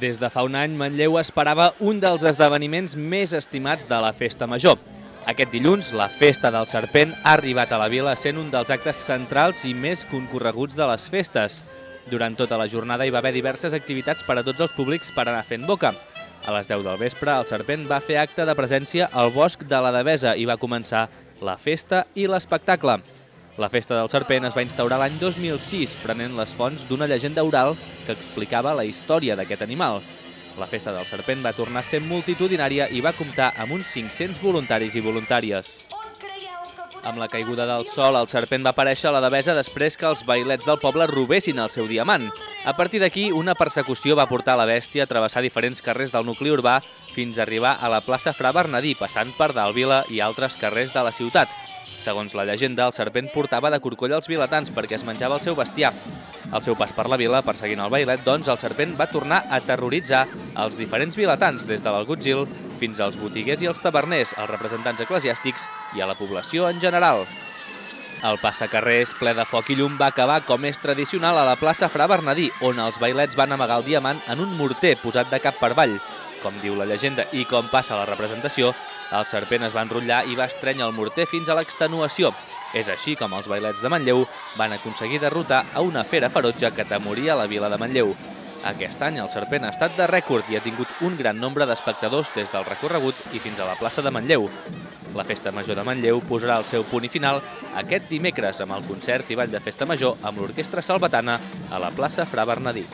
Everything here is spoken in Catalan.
Des de fa un any, Manlleu esperava un dels esdeveniments més estimats de la Festa Major. Aquest dilluns, la Festa del Serpent ha arribat a la vila sent un dels actes centrals i més concorreguts de les festes. Durant tota la jornada hi va haver diverses activitats per a tots els públics per anar fent boca. A les 10 del vespre, el Serpent va fer acte de presència al Bosc de la Devesa i va començar la festa i l'espectacle. La Festa del Serpent es va instaurar l'any 2006, prenent les fonts d'una llegenda oral que explicava la història d'aquest animal. La Festa del Serpent va tornar a ser multitudinària i va comptar amb uns 500 voluntaris i voluntàries. Amb la caiguda del sol, el serpent va aparèixer a la Devesa després que els bailets del poble robessin el seu diamant. A partir d'aquí, una persecució va portar la bèstia a travessar diferents carrers del nucli urbà fins a arribar a la plaça Fra Bernadí, passant per Dalvila i altres carrers de la ciutat. Segons la llegenda, el serpent portava de corcoll els vilatans perquè es menjava el seu bestiar. Al seu pas per la vila, perseguint el bailet, doncs el serpent va tornar a terroritzar els diferents vilatans, des de l'Algutzil fins als botiguers i els taberners, els representants eclesiàstics i a la població en general. El passacarrers ple de foc i llum va acabar, com és tradicional, a la plaça Fra Bernadí, on els bailets van amagar el diamant en un morter posat de cap per avall. Com diu la llegenda i com passa la representació, el serpent es va enrotllar i va estrènyer el morter fins a l'extenuació. És així com els bailets de Manlleu van aconseguir derrotar a una fera ferotge que temoria la vila de Manlleu. Aquest any el serpent ha estat de rècord i ha tingut un gran nombre d'espectadors des del recorregut i fins a la plaça de Manlleu. La Festa Major de Manlleu posarà el seu punt i final aquest dimecres amb el concert i ball de Festa Major amb l'Orquestra Salvatana a la plaça Fra Bernadí.